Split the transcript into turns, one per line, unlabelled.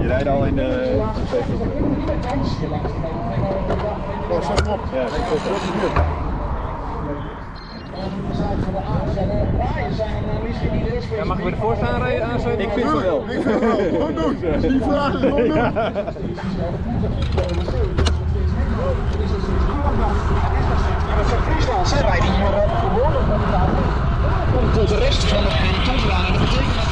Je rijdt al in de...
Oh, zet hem op.
Ja,
dat
mag ik weer de voorste aanrijden? Ah,
ik vind het wel.
Ik vind het wel. Gewoon doen. Die vragen gewoon doen.
Friesland zijn wij die hier eh, gewonnen. Komt de rest van het peloton aan en dat betekent